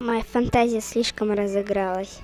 моя фантазия слишком разыгралась.